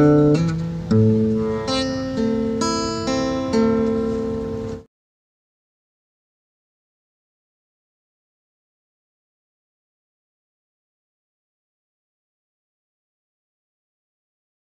Música